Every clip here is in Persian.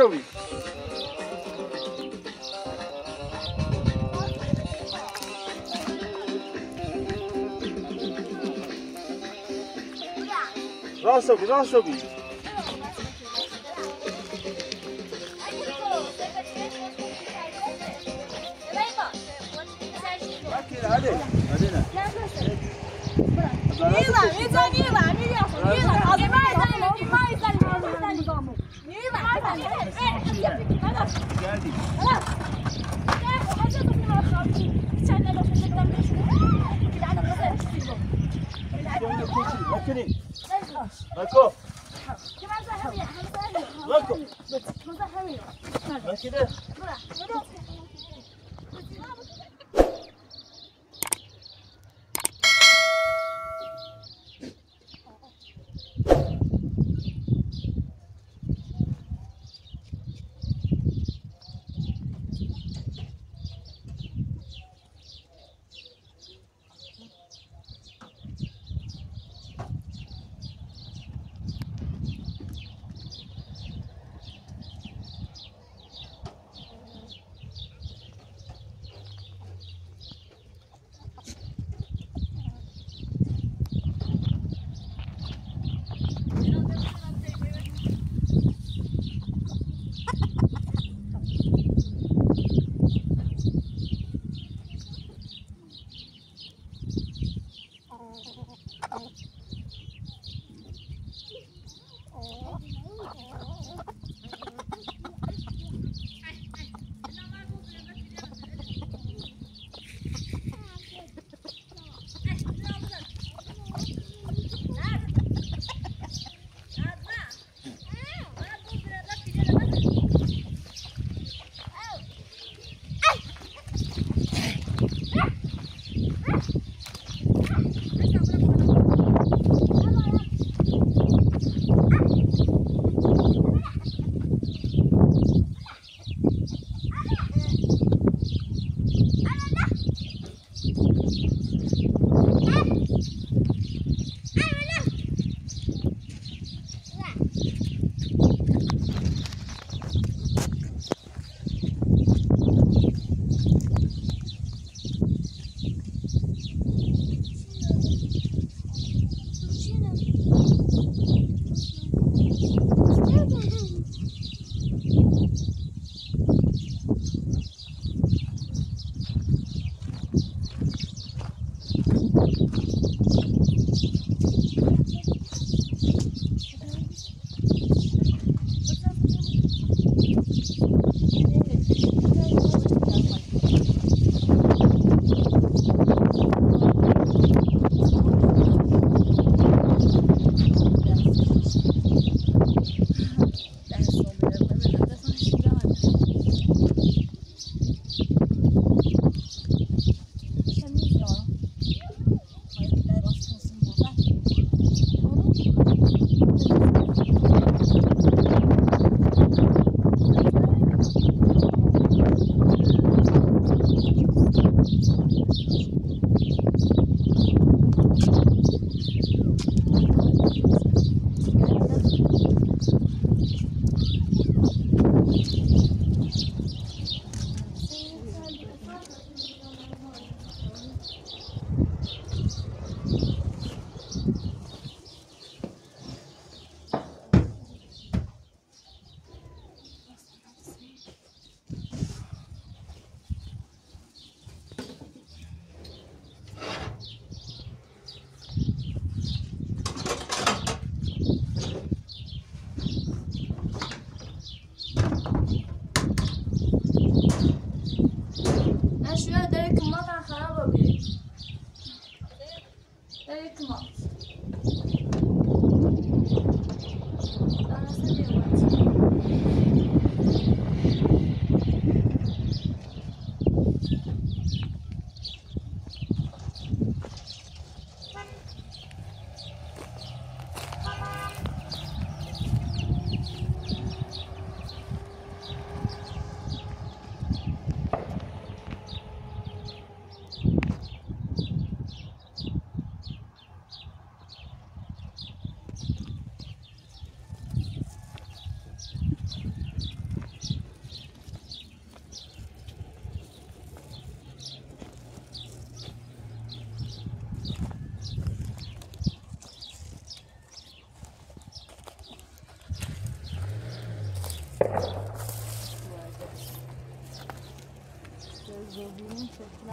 çalayım. Rasa bir, rasa bir. Hadi, hadi ne? Niye lan? Niye lan? Niye lan? Niye lan? Niye lan? Niye lan? Niye lan? Let's go.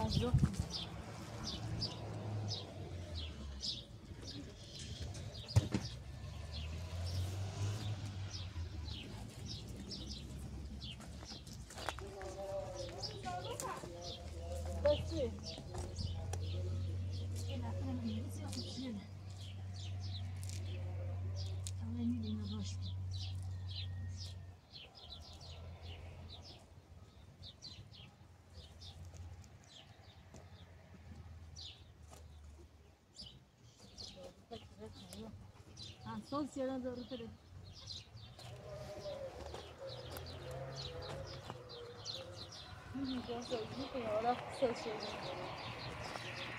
ждет. Son siyerinde rütbeli.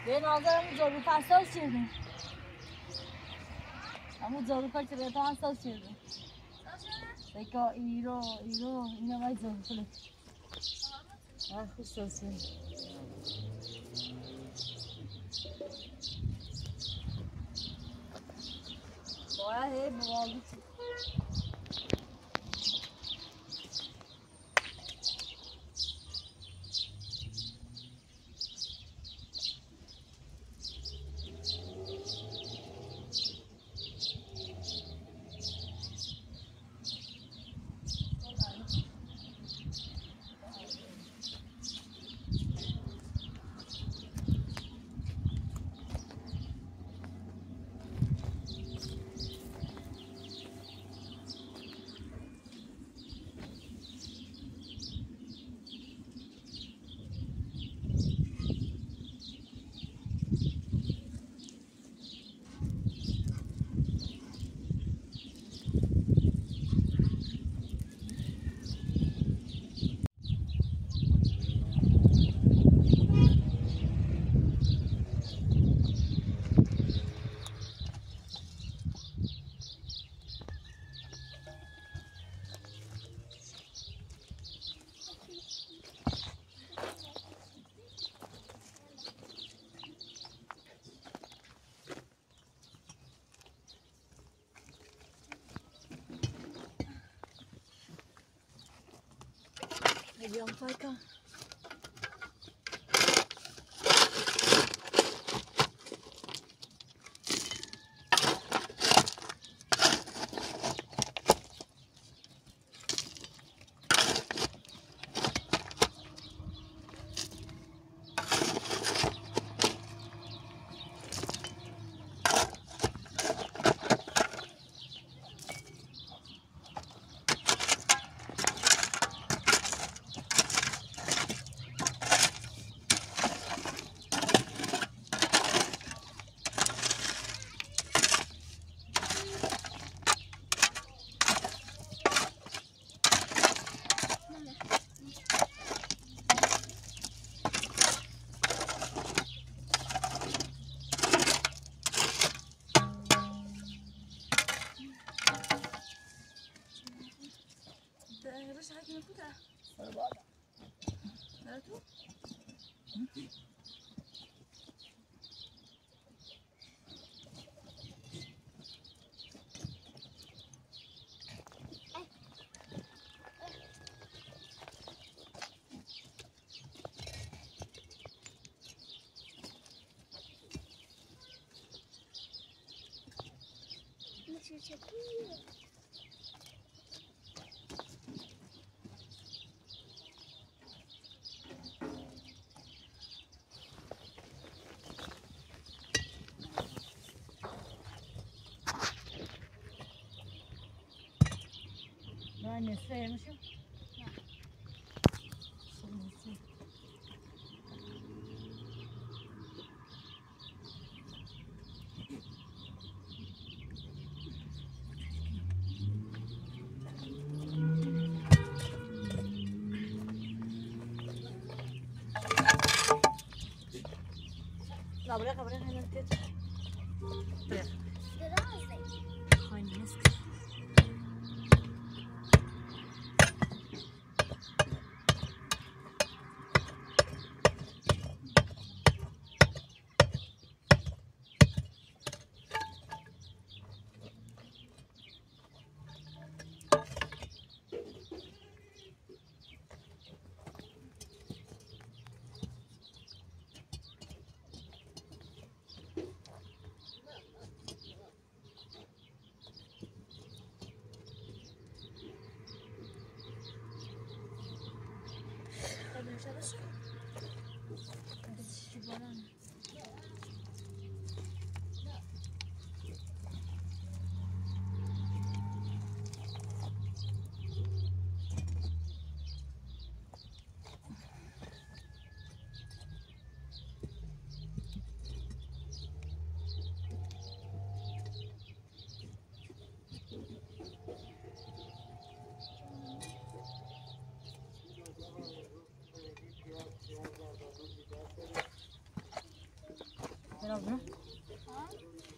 Ben aldım sou söz çirdim. Ama zorupa çirdim söz çirdim. Peki o Eu iro ne var zorupa? Ah söz çirdim. है 两块。钢 Anne sevmişim.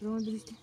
Добрый день.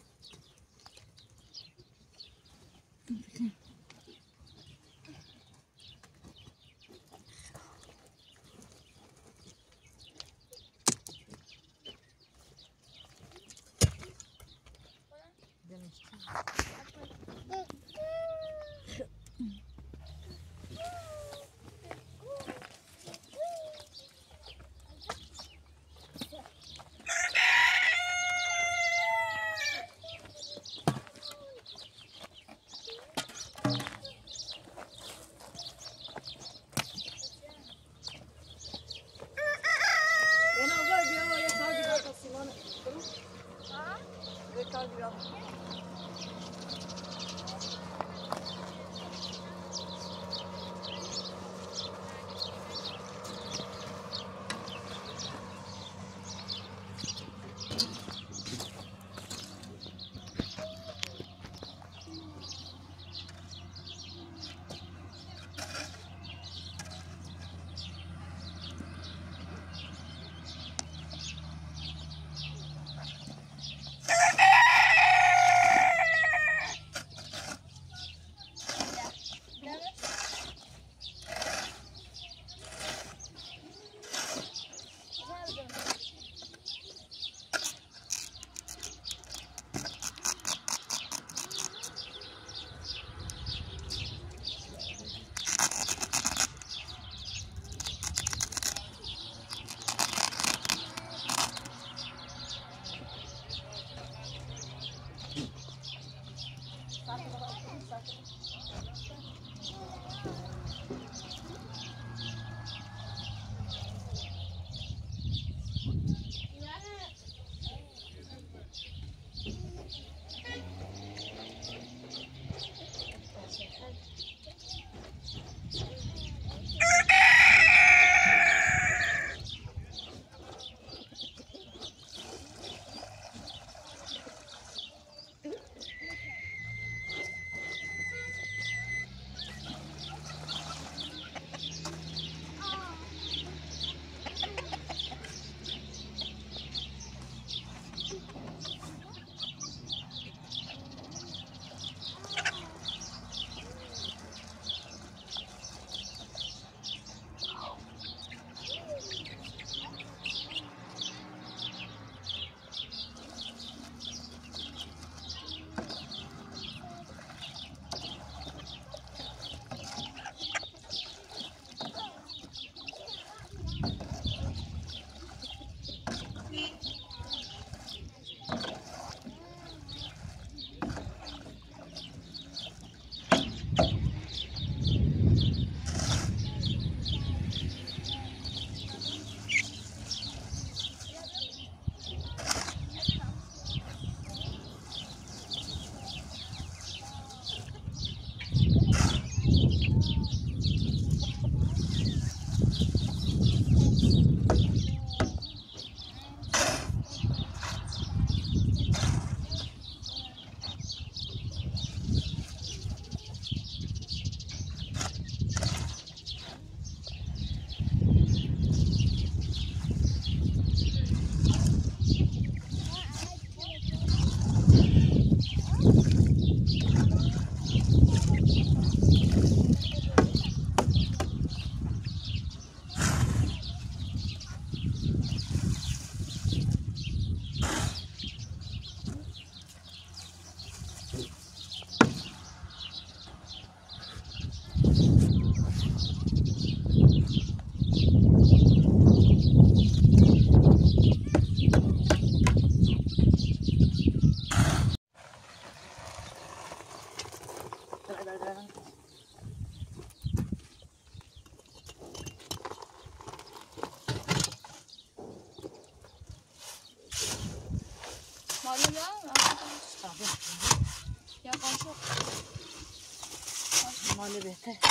este.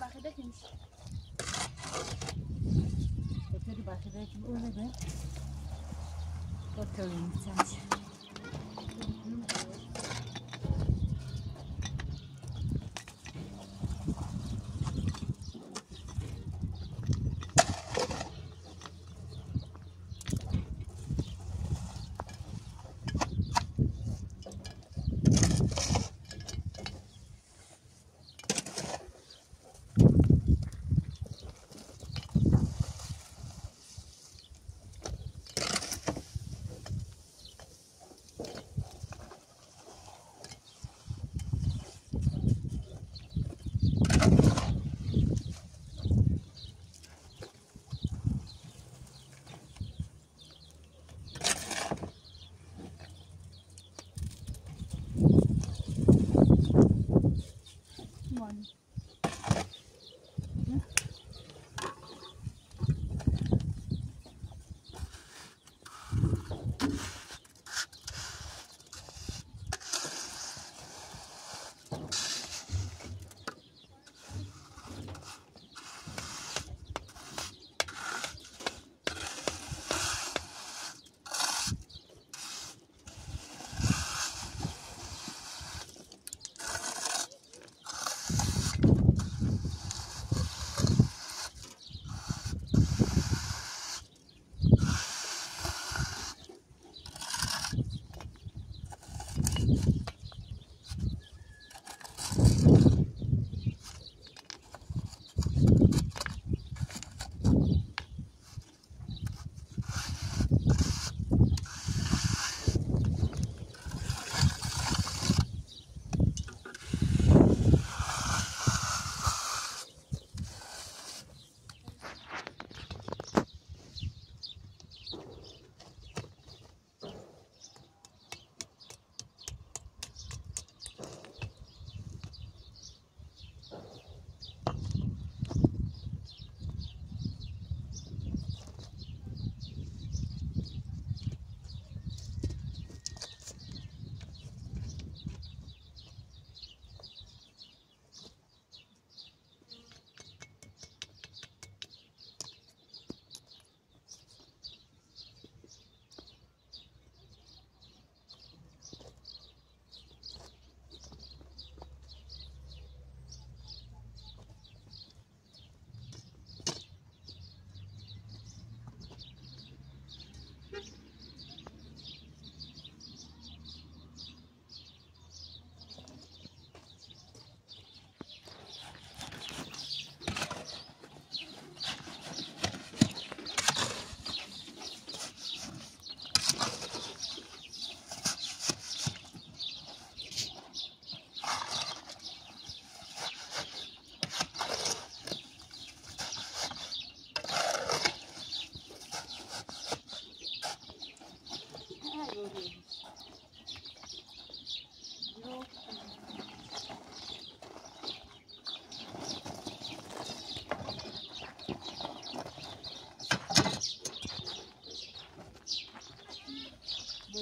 बाखे देखि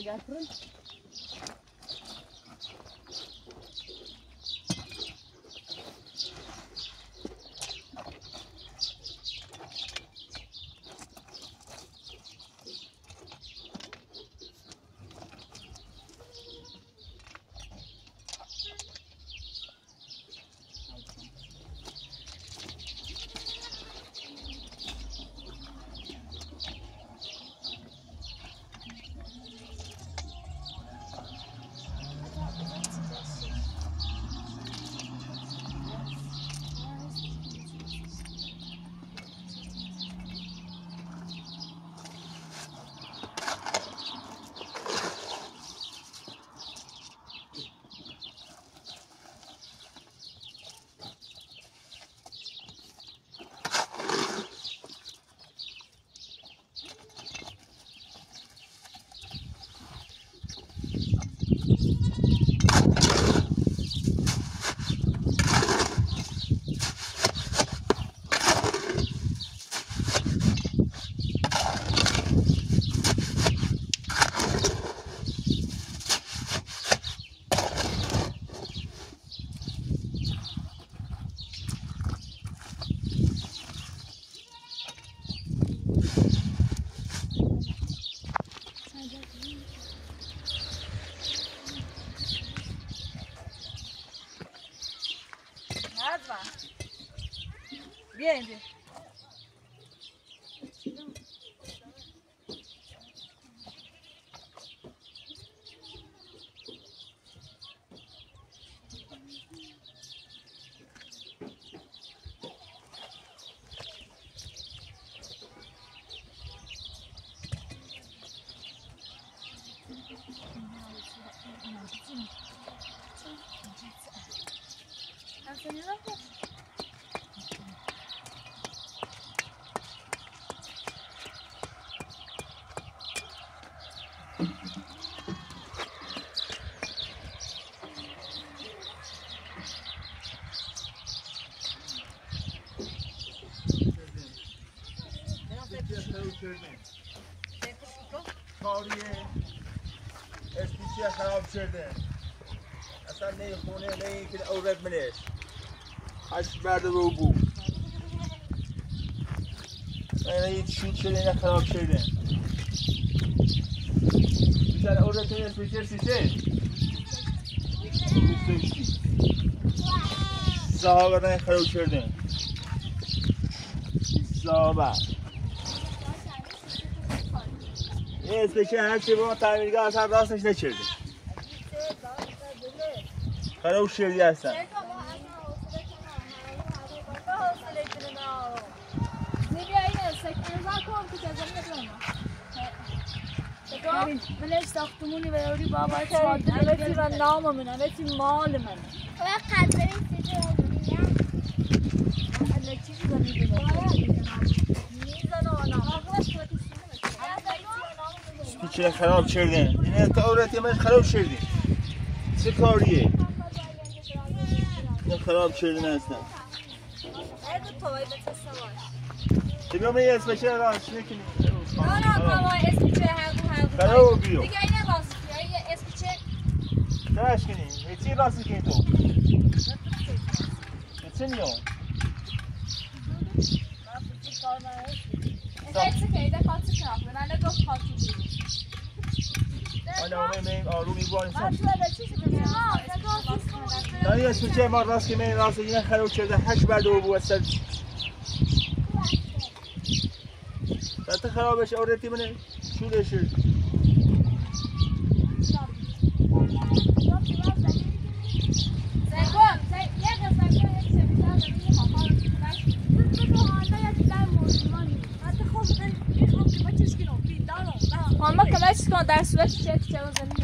закрой. No. شده اصلا نه خونه نه اینکه اورد منش هشت برده رو بو نه یه شوت شده نه خراب شده بیشتر اورد منش اسپیچی سیچه صحابه نه خراب شده صحابه این اسپیچی هر چی با تعمیرگاه اصلا راستش نچرده خراب شدی هستن. من ساختمونی و یوری بابا چادر و نام من. ولی مال من. رو می‌دونم اسپیچی خراب کردن این تورتی من خراب شدی چه کاریه؟ خراب کردن هستن تو بیام یه اسپیچی را چی کنی خراب بیو تاش کنی چی راست کنی تو چه نیو آنا من آرومی بوان انسان نه یه اسپیچی ما راست که من راست این خراب کرده. هشت برده و بو اصلا تا خرابش آورتی منه شوره شد Ama kadar çıkan ders ve Tchau, Zé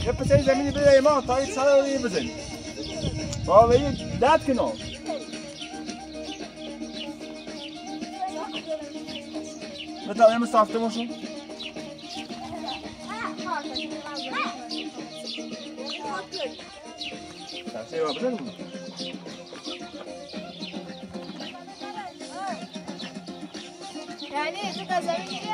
چکی تو بیو یه پسری زمینی بده ایمان تا این سر رو یه بزن با یه داد کنو بتا ایم ساخته باشون تحصیل با بزن بود یعنی تو تا زمین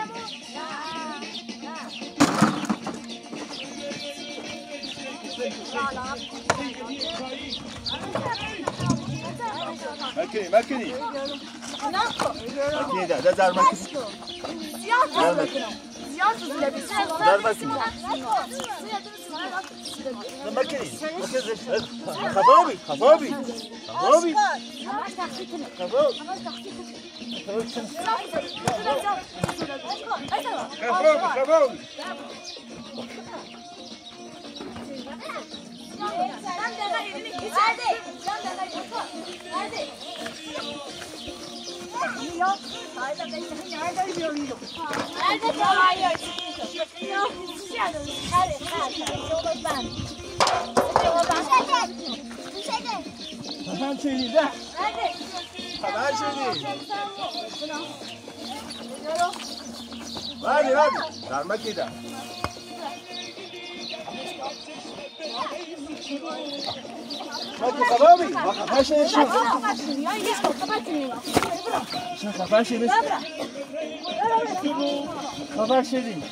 مکنی مکنی. مکنی ده ده در مکنی در مکنی در مکنی Haber söyleyeyim Hadi hadi. Darmak gider. خبر شدی نه خبر شدی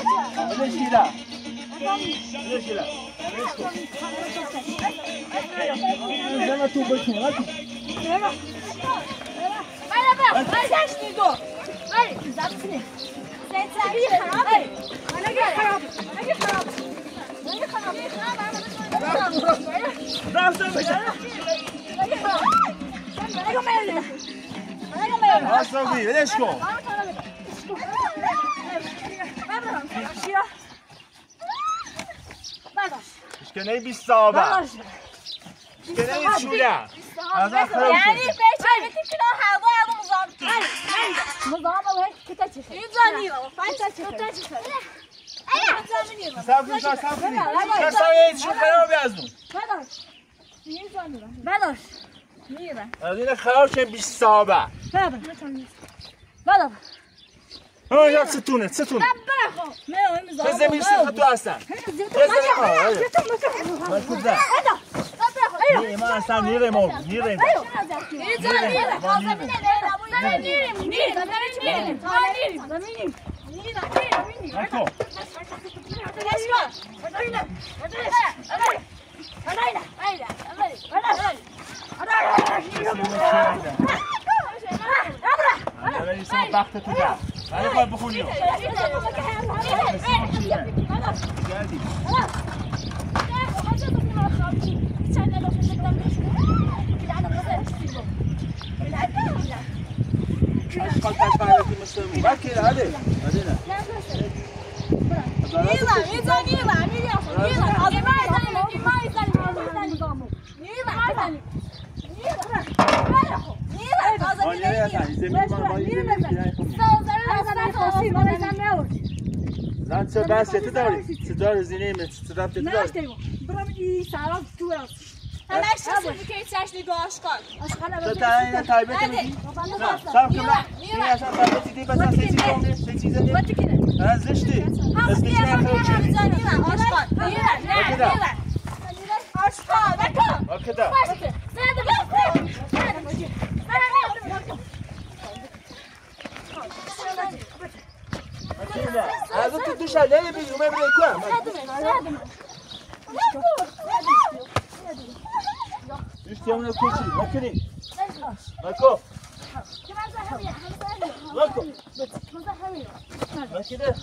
بله بله در مکیده مکی خبابی خبر شدی شو شو خبر شدی خبر شدی مکیده مکیده در مکیده بدش کیده بدش کیده زمان تو بکنی مکی رفتم بشه اصلا بی بدش کن اشکنه بیست صابه اشکنه چوله از خراب یعنی شد بچه بتی که هوا هوا مزام مزام و هیچ کتا چه این زنی رو فایت چه کتا چه سب کنی سب کنی کسا یه چون خرابی از اون بداش میره از این خراب شد بیست صابه بابا بابا ها یا ستونه ستونه بزن می‌رسی خطو هستن آه کده نه من اصلا نیره ما نیره نکن هاي بخونيو Thank you. ده ولی خواهد بخونی گردی اشکال تشبه مثل مو بکی هده هده نه زن چه بس چه داری؟ چه داری زینه من چه رفت داری؟ چه تا این تایبت میگی؟ نه سب کن نه این اصلا تایبت دیدی بس سه چیز کنه سه چیز نه نه زشتی از دیگه نخواه چی آکه دا از تو دوش نه بی اومه بده کنم دوشتی همونه کوچی. نکنی. نکو نکو نکیده.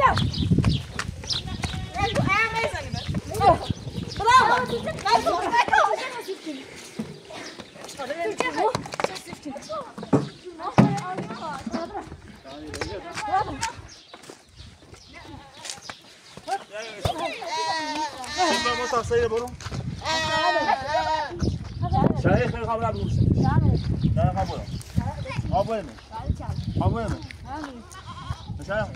Şimdi خیلی خبر بود. نه خبر. آبه می. آبه می. شاید.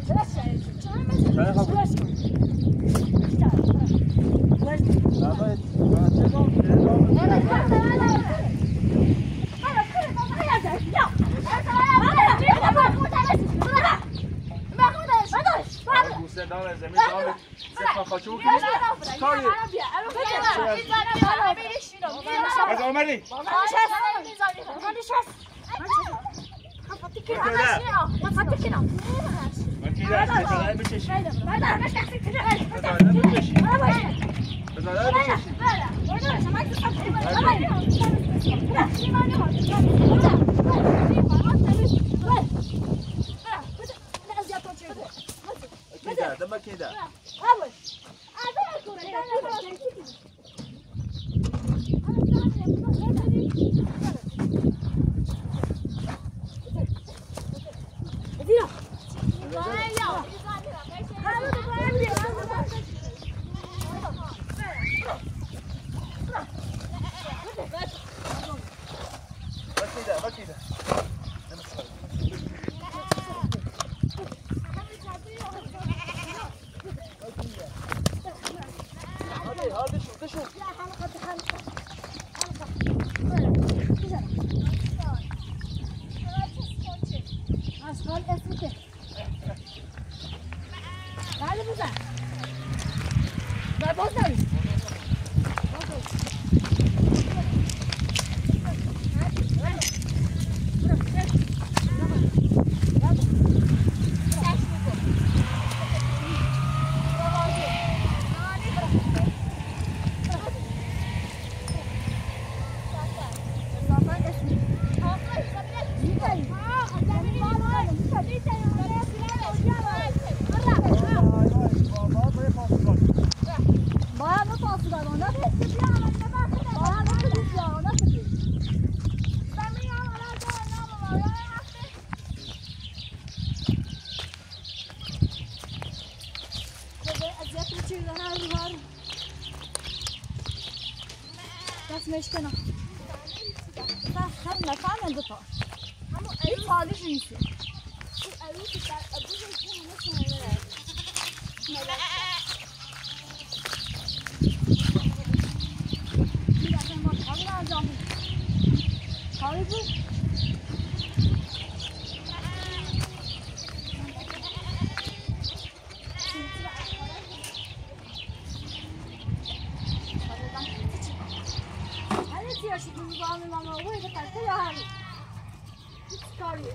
شاید خبر. بوسه دام زمین دام. سفر خاچو کنی. کاری. از آمدی Dama keda. Dama keda. Abi. Abi. Abi. Vas-y là sorry.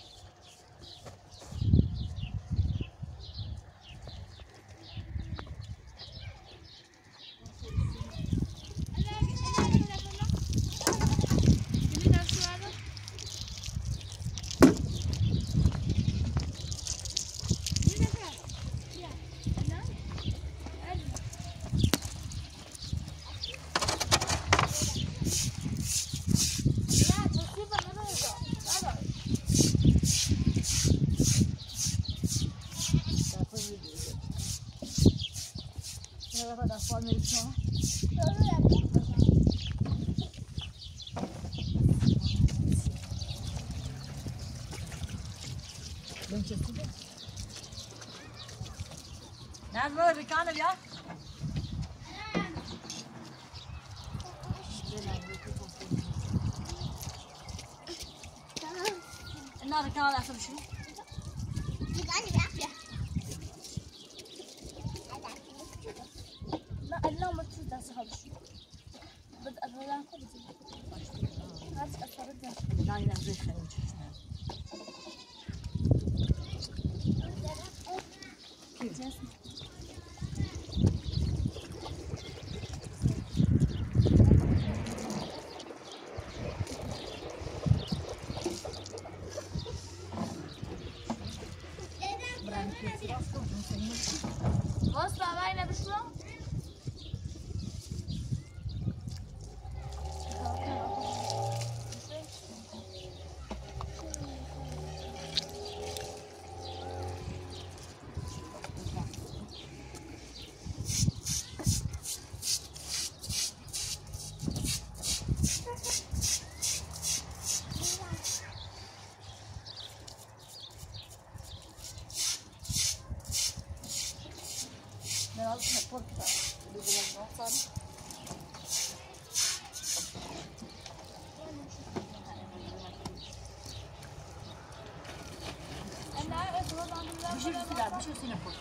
Sure. Gracias. si nos gusta.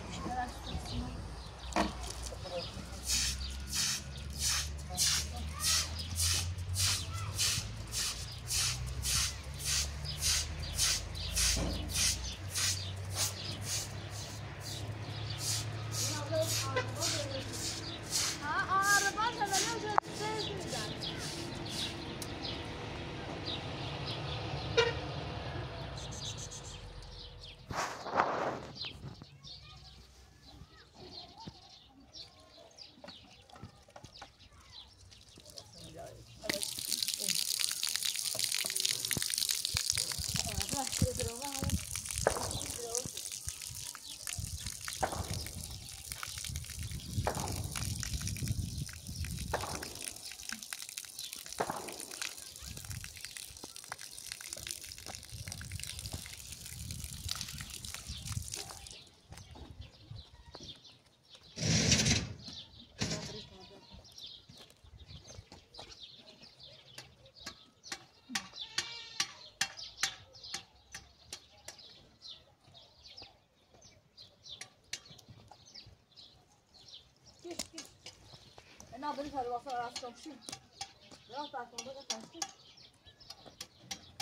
berish her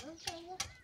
was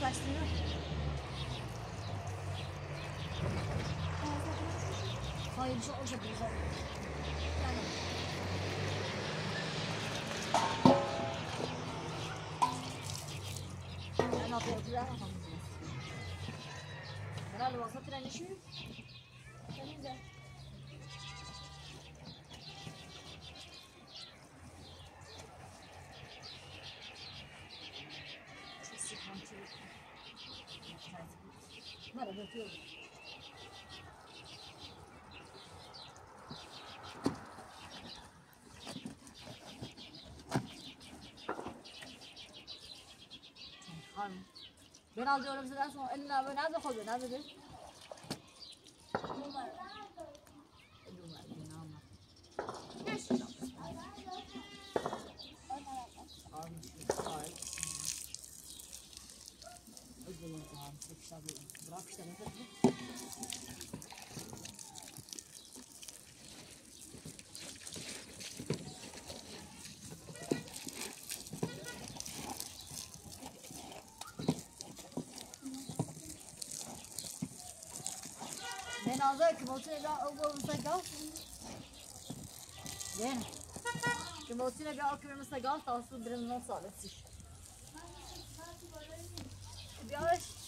uzaklaştırıyor. Hayır, o şekilde. Yani. Ben atıyorum, En dan Herhalde olsa tren işi. Ben alıyorum sizden sonra eline abi nerede koyuyor? Nerede diyor? Numara, beni que você já ouviu você gosta. Vendo? Que você legal que você gosta, tá os sobrinhos não sobe assim. Né? Deus.